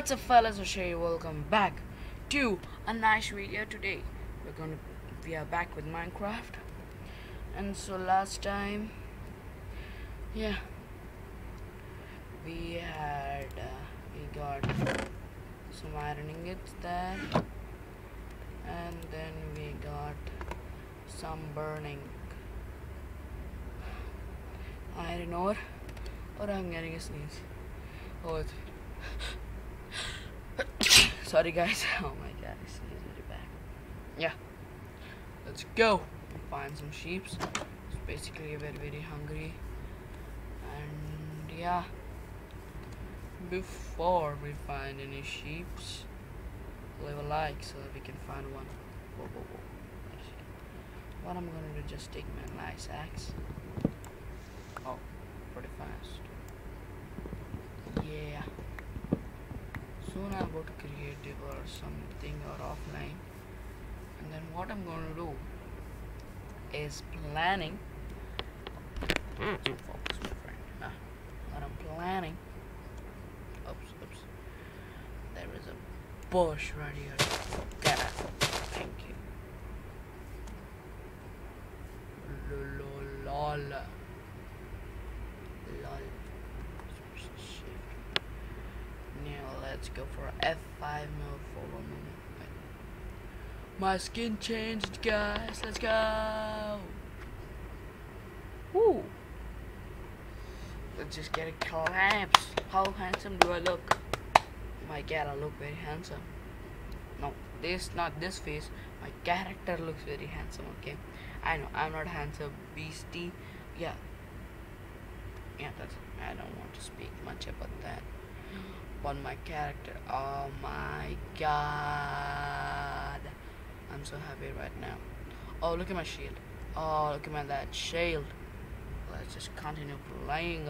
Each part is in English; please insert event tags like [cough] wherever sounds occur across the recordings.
What's up fellas, O'Shea, welcome back to a nice video today. We're gonna we are back with Minecraft. And so last time yeah we had uh, we got some iron ingots there and then we got some burning iron ore or I'm getting a sneeze. Oh Sorry guys. [laughs] Oh my god, sneezed really bad. Yeah. Let's go. Find some sheeps. It's basically very very hungry. And yeah. Before we find any sheeps, leave a like so that we can find one. Whoa, whoa, whoa. What I'm gonna do, just take my nice axe. Oh, pretty fast. Yeah soon I'm about to creative or something or offline. And then what I'm going to do is planning. Focus my friend. Ah, what I'm planning. Oops oops. There is a bush right here. Get it thank you. Lol let's go for F5 mode for one moment. My skin changed, guys. Let's go. Woo. Let's just get a collapse. How handsome do I look? My god, I look very handsome. No, this not this face. My character looks very handsome. Okay, I know I'm not handsome, beastie. Yeah, yeah. That's. I don't want to speak much about that on my character. Oh my god. I'm so happy right now. Oh, look at my shield. Oh, look at that shield. Let's just continue playing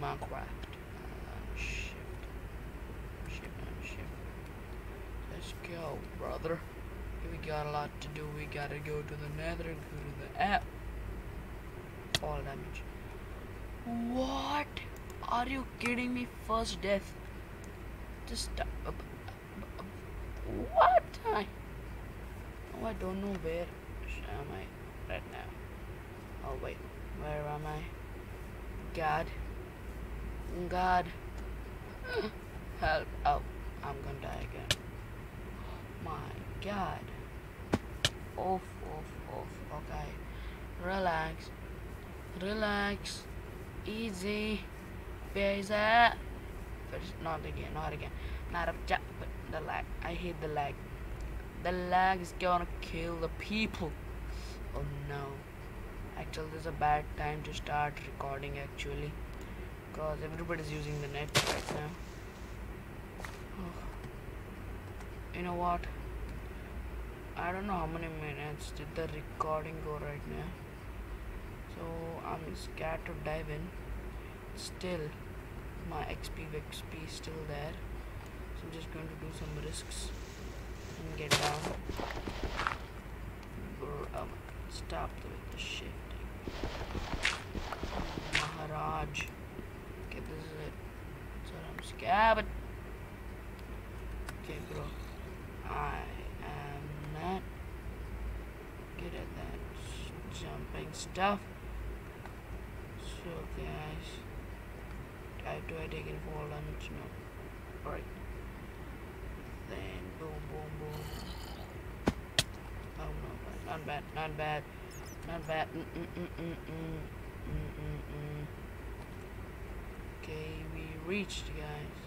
Minecraft. Uh, shift. Shift shift. Let's go, brother. We got a lot to do. We gotta go to the nether go to the app. All damage. What? Are you kidding me? First death. Just uh, uh, uh, what? I, oh, I don't know where am I right now. Oh wait, where am I? God, God, [gasps] help! Oh, I'm gonna die again. My God. Off, off, off. Okay, relax, relax, easy. Where is that? Not again, not again. Not a but the lag. I hate the lag. The lag is gonna kill the people. Oh no. Actually, this is a bad time to start recording actually. Because everybody's using the net right now. Oh. You know what? I don't know how many minutes did the recording go right now. So I'm scared to dive in still my XP XP is still there. So I'm just going to do some risks and get down. Um, stop the, the shifting Maharaj. Okay this is it. So I'm scared okay bro. I am not good at that jumping stuff. So guys I do I take any fall damage? No. Alright. Then boom boom boom. Oh no, not bad, not bad, not bad. Mm mm mm mm mm mm mm mm. Okay, we reached, guys.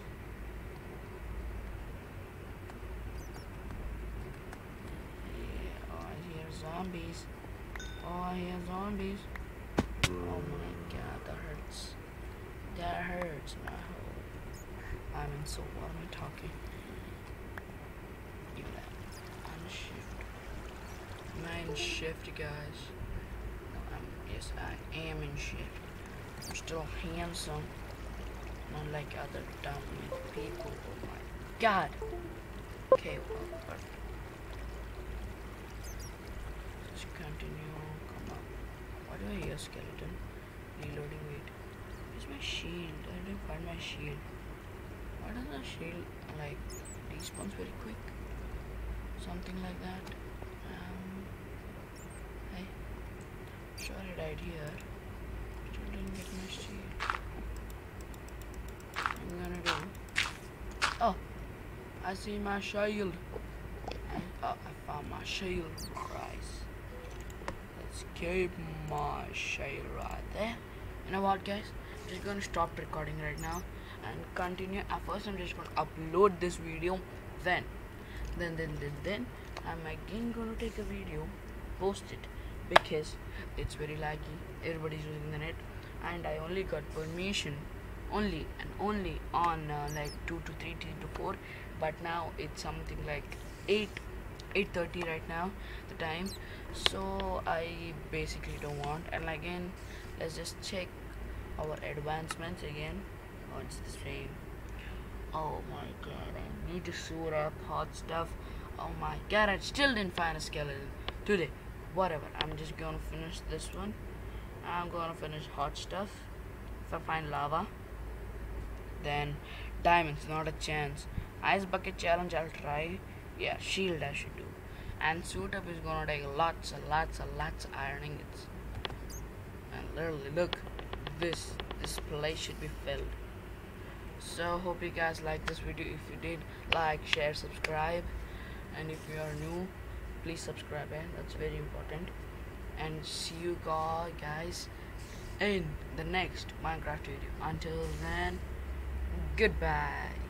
Yeah, oh, I hear zombies. Oh, I hear zombies. Oh my god, that hurts. That hurts my I'm in so what am I talking? You that. I'm shift. Am I in shift, guys? No, I'm. Yes, I am in shift. I'm still handsome. Not like other dumb people. Oh my god. Okay, well, perfect. Let's continue. Come on. Why do I hear skeleton? Reloading, wait. Where's my shield? I didn't find my shield. Why does shield like respawns very quick. Something like that. Um, hey, sure I died here. Still didn't get my shield. I'm gonna do. Oh, I see my shield. I, oh, I found my shield. Christ. Let's keep my shield right there. You know what, guys? I'm just gonna stop recording right now and continue. At first, I'm just gonna upload this video. Then, then, then, then, then, I'm again gonna take a video, post it because it's very laggy. Everybody's using the net, and I only got permission only and only on uh, like 2 to 3 3 to 4 but now it's something like 8 8.30 right now the time so i basically don't want and again let's just check our advancements again it's the same oh my god i need to suit up hot stuff. Oh my god i still didn't find a skeleton. Today whatever i'm just gonna finish this one. I'm gonna finish hot stuff. If i find lava then diamonds not a chance. Ice bucket challenge i'll try. Yeah shield i should do. And suit up is gonna take lots and lots and lots of iron ingots. And literally look this this place should be filled so hope you guys like this video. If you did like share subscribe. And if you are new please subscribe and that's very important. And see you guys in the next minecraft video. Until then goodbye